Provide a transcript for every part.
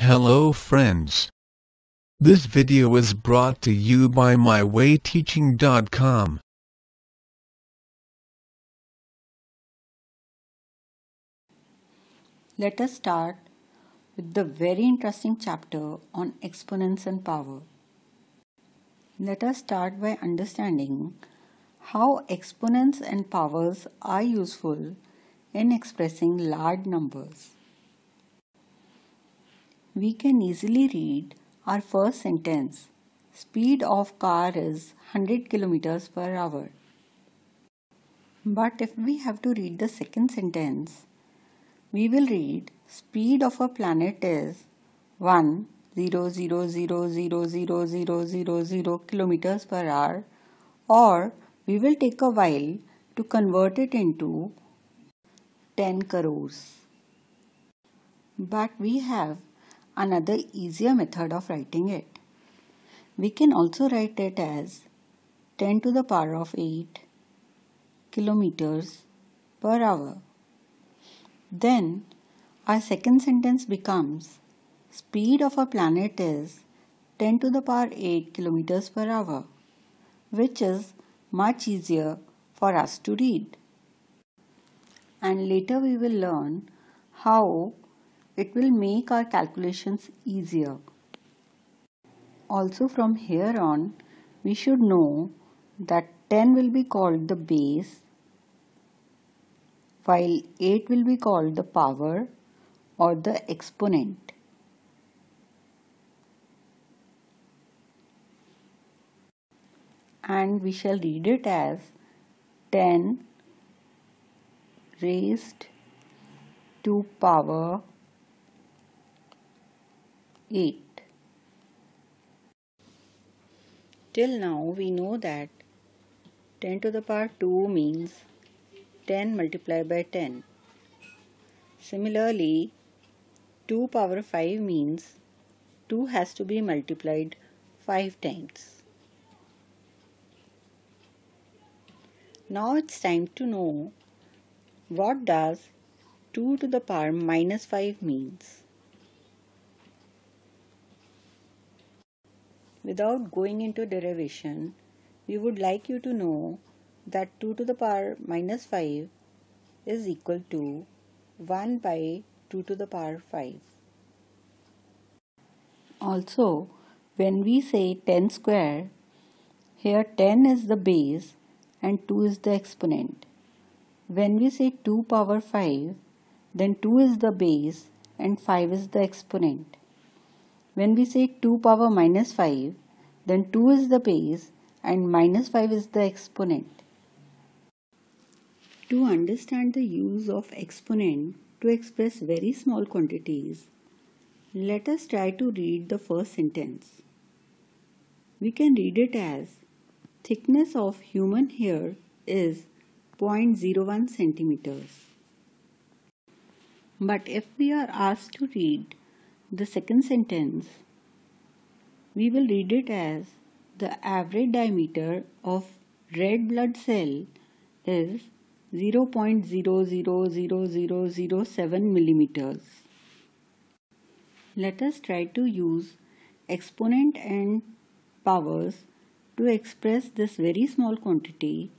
Hello friends. This video is brought to you by mywayteaching.com. Let us start with the very interesting chapter on exponents and power. Let us start by understanding how exponents and powers are useful in expressing large numbers. We can easily read our first sentence. Speed of car is 100 kilometers per hour. But if we have to read the second sentence, we will read speed of a planet is 1 0 0 0 0 0 0 0 0 kilometers per hour or we will take a while to convert it into 10 crores. But we have another easier method of writing it. We can also write it as 10 to the power of 8 kilometers per hour. Then our second sentence becomes speed of a planet is 10 to the power 8 kilometers per hour, which is much easier for us to read. And later we will learn how it will make our calculations easier. Also from here on, we should know that 10 will be called the base while 8 will be called the power or the exponent. And we shall read it as 10 raised to power 8. Till now we know that 10 to the power 2 means 10 multiplied by 10. Similarly, 2 power 5 means 2 has to be multiplied 5 times. Now it's time to know what does 2 to the power minus 5 means. Without going into derivation, we would like you to know that 2 to the power minus 5 is equal to 1 by 2 to the power 5. Also, when we say 10 square, here 10 is the base and 2 is the exponent. When we say 2 power 5, then 2 is the base and 5 is the exponent. When we say 2 power minus 5, then 2 is the base and minus 5 is the exponent. To understand the use of exponent to express very small quantities, let us try to read the first sentence. We can read it as thickness of human hair is 0.01 centimeters. But if we are asked to read the second sentence, we will read it as the average diameter of red blood cell is 0.000007 millimeters. Let us try to use exponent and powers to express this very small quantity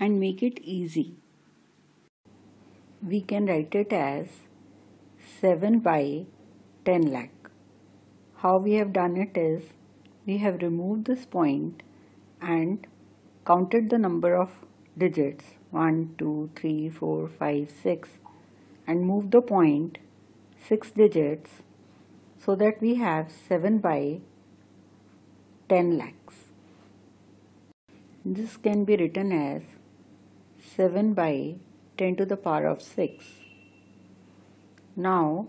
and make it easy. We can write it as 7 by 10 lakh. How we have done it is we have removed this point and counted the number of digits 1, 2, 3, 4, 5, 6 and move the point 6 digits so that we have 7 by 10 lakhs. This can be written as 7 by 10 to the power of 6. Now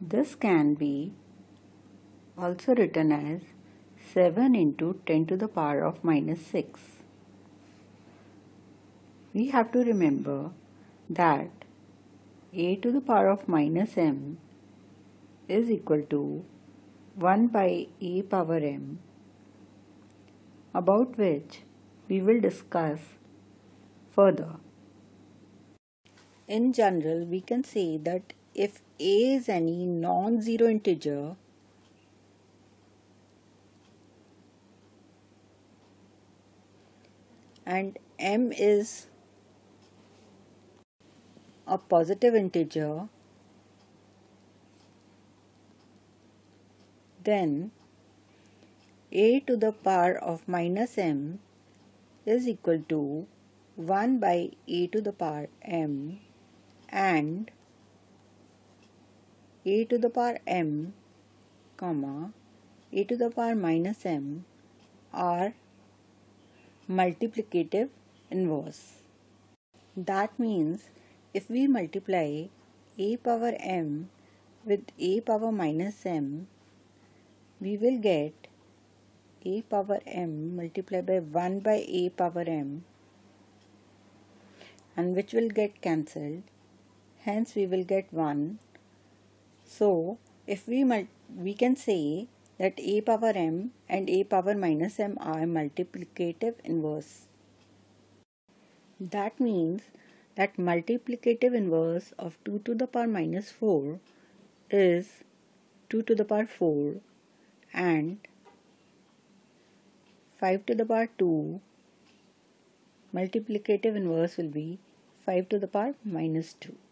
this can be also written as 7 into 10 to the power of minus 6 we have to remember that a to the power of minus m is equal to 1 by a power m about which we will discuss further. In general, we can say that if a is any non-zero integer and m is a positive integer then a to the power of minus m is equal to 1 by a to the power m and a to the power m comma a to the power minus m are multiplicative inverse. That means if we multiply a power m with a power minus m, we will get a power m multiplied by 1 by a power m and which will get cancelled. Hence we will get 1. So if we we can say that a power m and a power minus m are multiplicative inverse. That means that multiplicative inverse of 2 to the power minus 4 is 2 to the power 4 and 5 to the power 2 multiplicative inverse will be 5 to the power minus 2.